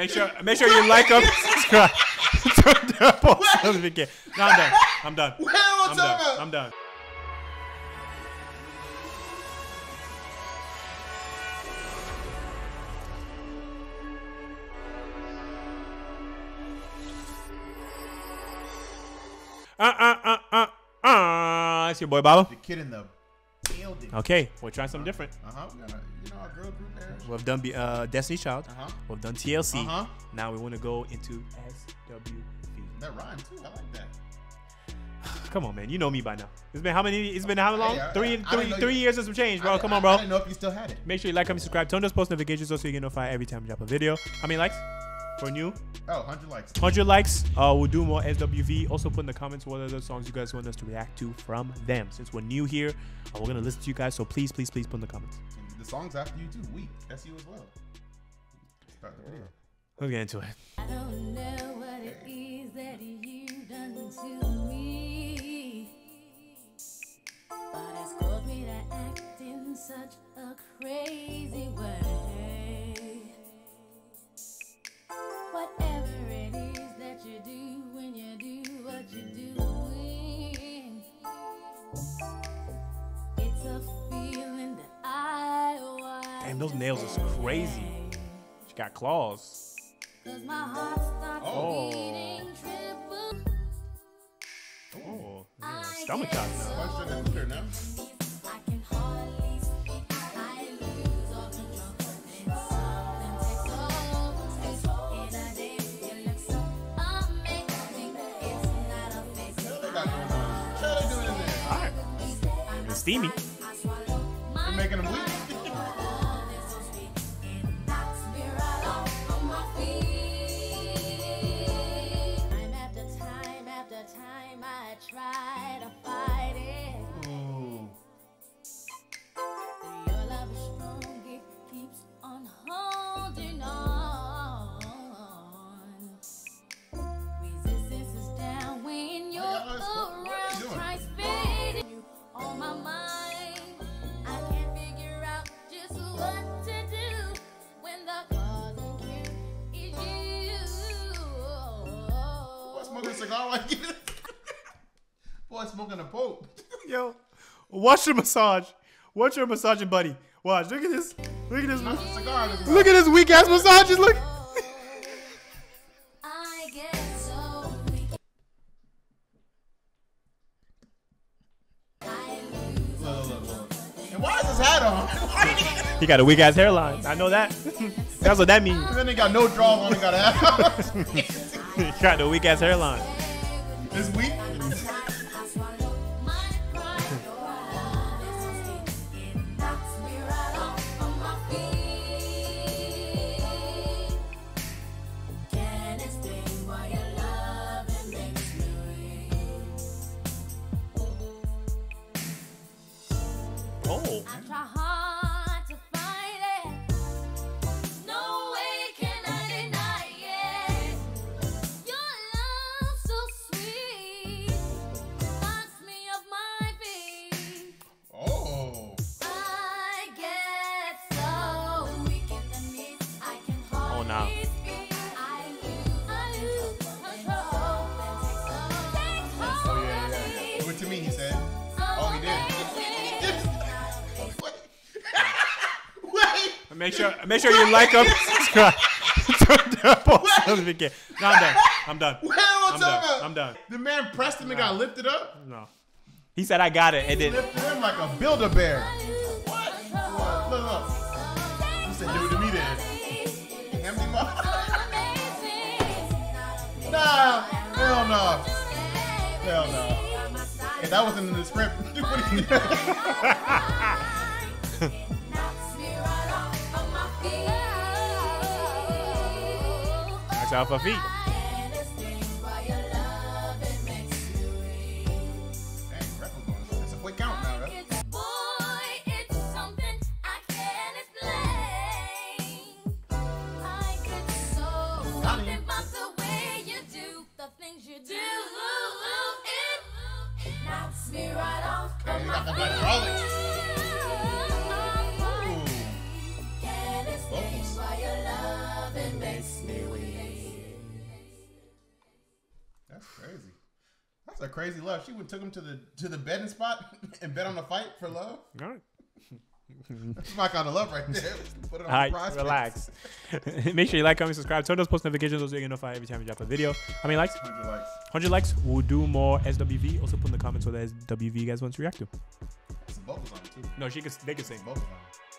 Make sure, make sure you like up, subscribe, turn the post notification. No, I'm done. I'm done. I'm done. I'm done. Uh uh uh uh uh. It's your boy Baba. The Kidd in the building. Okay, we're trying something different. Uh huh. We got a, you know our girl group there. We've done be- uh, Destiny Child. Uh-huh. We've done TLC. Uh-huh. Now we want to go into SWV. That rhymes too. I like that. Come on, man. You know me by now. It's been how many? It's been how long? Hey, I- three, I- three, didn't three you- years of some change, bro. Come on, bro. I didn't know if you still had it. Make sure you like, comment, subscribe, turn those post notifications so you get notified every time we drop a video. How many likes? For new, Oh, 100 likes. 100 likes. Uh, we'll do more SWV. Also, put in the comments what other songs you guys want us to react to from them. Since we're new here, uh, we're gonna listen to you guys. So please, please, please put in the comments. And the songs after you too. Weak. That's you as well. Start the video. Let's get into it. I don't know what it is that you've done to me, but it's caused me to act Damn, those nails is crazy. She got claws. Cause my heart starts Oh. beating triple. Oh, yeah, stomach shot now. Punch her in the clear now. I can Boy, smoking a cigar like you. Boy, smoking a poke. Yo, watch your massage. Watch your massaging buddy. Watch. Look at this. Look at this. Not a cigar. Look at this weak ass massages. Look. I get so weak. I lose mouth. Look, look, look. And why is his hat on? He- He got a weak ass hairline. I know that. That's what that means. And then he got no draws on. He got a hat on. He got the weak ass hairline. It's weak. Make sure, make sure you like up, subscribe, turn the post notification. No, I'm done. I'm done. Wait, I'm done. I'm done. The man pressed him and got lifted up. No. He said I got it, and then lifted him like a Build-A-Bear. What? Look, look, look. He said, do it to me then. Empty box. Nah, hell no. Hell no. If that wasn't in the script, what do A crazy love. She went took him to the to the betting spot and bet on the fight for love. All right. That's my kind of love right there. Put it on All right, prize relax. Make sure you like, comment, subscribe, turn those post notifications so you get notified every time we drop a video. How many likes? 100 likes. 100 likes. We'll do more SWV. Also put in the comments what SWV you guys want to react to. On it too. No, she can. They can sing. Vocals on it.